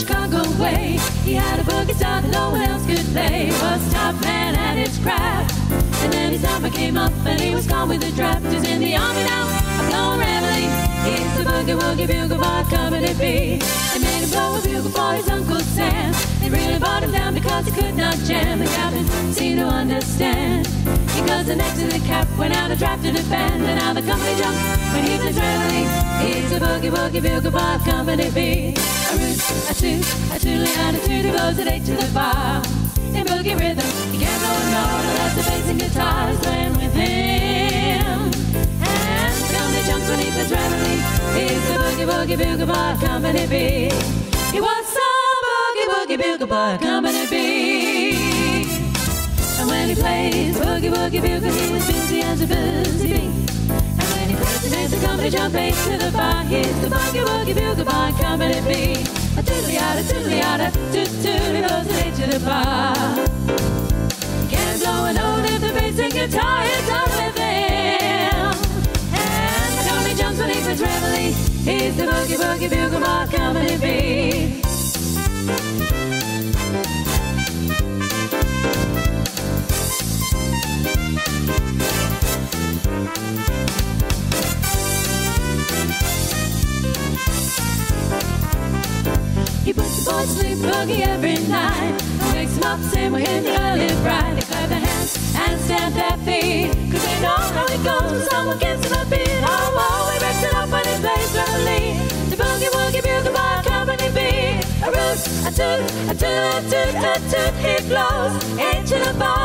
Chicago way. He had a boogie that no one else could play. Was top man at his craft. And then his number came up and he was with the draft. He's in the army now, a reveille. He's the boogie woogie bugle boy brought him down because he could not jam. The captain seemed to understand. Because the next in the cap went out and drafted a band. And now the company jumped when he was reveille. He's the boogie woogie bugle boy company B. A root, a toot, a tootly attitude. He blows it eight to the bar. In boogie rhythm, he can't go no, that's the bass and guitars playing with him. And company jumps when he plays reveille. He's the boogie woogie bugle boy company B. bugle boy company B. And when he plays boogie woogie bugle, he was busy as a busy bee. And when he plays, he makes the company jump eight to the bar. He's the boogie woogie bugle boy company B. A tootly otta, tootly otta, toot toot, he goes eight to the bar. He can't blow a note if the bass and guitar is on with him. And the company jumps when he plays reveille. He's the boogie woogie bugle boy Boys sleep boogie every night. Wakes them up, we're in the early bride. They clap their hands and stamp their feet. Cause they know how it goes when someone gives him a beat. Oh, oh, he breaks it up when he plays reveille. The boogie woogie bugle by company B. A root, a toot, a toot, a toot, a toot. He blows into the bar.